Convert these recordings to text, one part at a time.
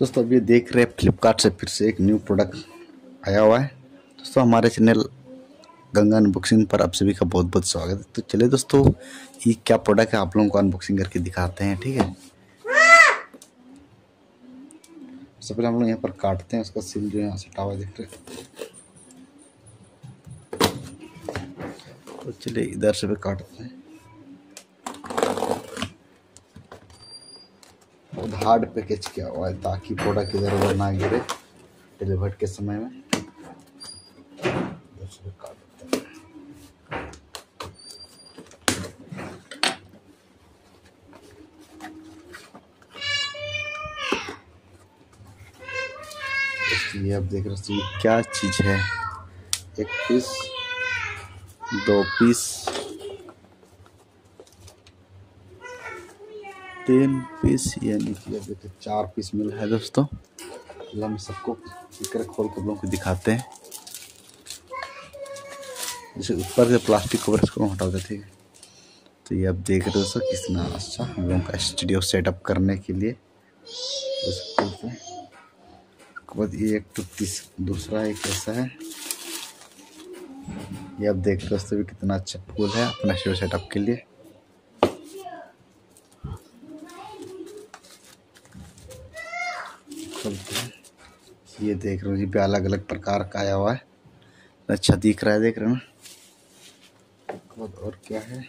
दोस्तों, अभी देख रहे हैं फ्लिपकार्ट से फिर से एक न्यू प्रोडक्ट आया हुआ है। दोस्तों, हमारे चैनल गंगा अनबॉक्सिंग पर आप सभी का बहुत बहुत स्वागत है। तो चलिए दोस्तों, ये क्या प्रोडक्ट है? आप लोगों को अनबॉक्सिंग करके दिखाते हैं, ठीक है? सबसे पहले हम लोग यहाँ पर काटते हैं, उसका सील जो है यहाँ से टावा देख रहे तो चलिए इधर से भी काटते हैं। बहुत हार्ड पैकेज किया हुआ है ताकि प्रोडक्ट इधर उधर ना गिरे डिलीवर्ड के समय में। ये आप देख रहे हो क्या चीज़ है? एक पीस दो पीस तीन पीस यानी कि अभी तो चार पीस मिला है दोस्तों। हम सबको स्पीकर खोल के लोगों को दिखाते हैं। जैसे ऊपर से प्लास्टिक कवर इसको हटा देते हैं। तो ये आप देख रहे हो दोस्तों कितना अच्छा हम लोगों का स्टूडियो सेटअप करने के लिए। बाद ये एक तो तीस दूसरा एक ऐसा है। ये आप देख रहे हो दोस्तों भी कितना अच्छा फूल है अपना स्टूडियो सेटअप के लिए। हैं। ये देख रहे हो जी, पे अलग अलग प्रकार का आया हुआ है। अच्छा दिख रहा है, देख रहे हो ना? और और क्या है?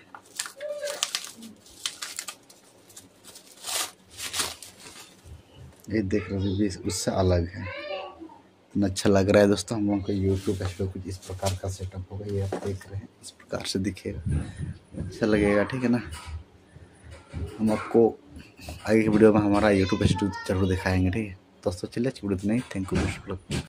ये देख रहे हो जी उससे अलग है। इतना अच्छा लग रहा है दोस्तों, हम लोगों का यूट्यूब पे कुछ इस प्रकार का सेटअप होगा, ये आप देख रहे हैं, इस प्रकार से दिखेगा अच्छा लगेगा, ठीक है ना? हम आपको आगे की वीडियो में हमारा यूट्यूब स्टूडियो ज़रूर दिखाएँगे, ठीक है? दोस्तों चलिए वीडियो नहीं थैंक यू